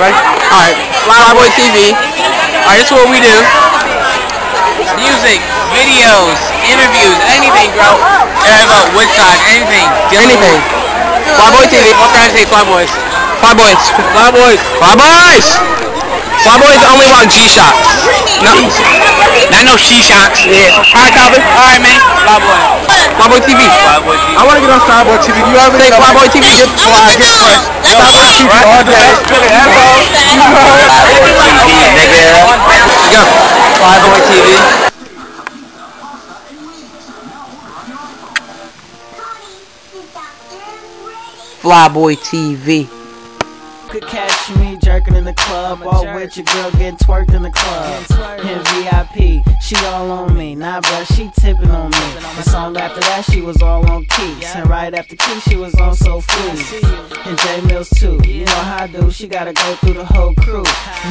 ready? Alright, Flyboy TV. Alright, this is what we do. Music, videos, interviews, anything, bro. Yeah, about Woodside, anything. Anything. Flyboy TV. What can I say, Flyboys? Flyboys. Flyboys. Flyboys! Flyboys only want G-Shocks. No, not no She-Shocks. Yeah. Alright, Kelvin. Alright, man. Flyboy. Flyboy TV. Flyboy TV. I want to get on Flyboy TV. Do you ever Say Flyboy TV. Get fly, get fly. Flyboy TV all day. Flyboy TV. Flyboy TV. could catch me jerking in the club or with your girl getting twerked in the club. In VIP, she all on me, nah, but she tipping on me. The song after that, she was all on keys, and right after keys, she was on so free. And J Mills too, you know how I do. She gotta go through the whole crew.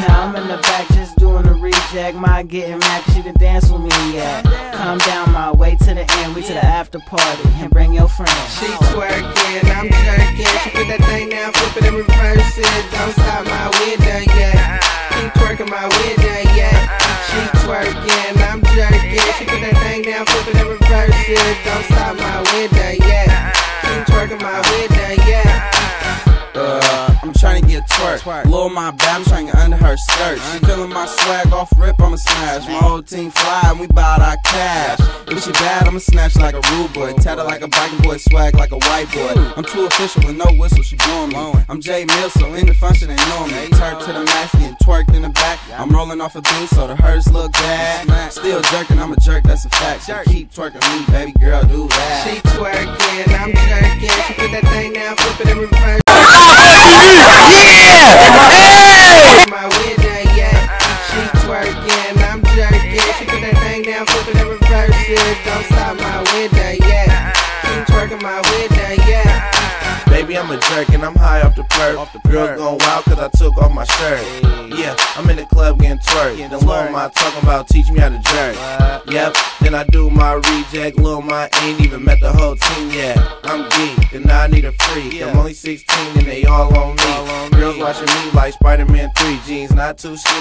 Now I'm in the back just doing the reject, my getting mad, she to dance with me. Yeah, come down my way to the end, we to the after party, and bring your friends. She twerking, I'm jerking. She put that thing down, flip it and reverse it. Don't stop my window, yeah. Keep twerking my window, my window, yeah. Keep twerking my yeah. Uh, I'm trying to get twerk. Lil' my bad, I'm trying to under her skirt. She feeling my swag off rip, I'ma smash. My whole team fly and we bout our cash. If she bad, I'ma snatch like a rude boy. Tatted like a biking boy, swag like a white boy. I'm too official with no whistle, she blowing me. I'm Jay Mills, so in the function they know me. Turk to the max, getting twerked in the back. I'm rolling off a beat, so the hurts look bad. Still jerking, I'm a jerk, that's a fact. So keep twerking me, baby girl, do that. Keep twerking my window, yeah. Baby, I'm a jerk and I'm high off the perk. Girl going wild cause I took off my shirt. Yeah, I'm in the club getting twerk. Then Lil Ma talking about teach me how to jerk. Yep, then I do my reject. Lil Ma ain't even met the whole team yet. I'm geek, and now I need a freak. I'm only 16 and they all on me. Girls watching me like Spider Man 3 jeans, not too skinny.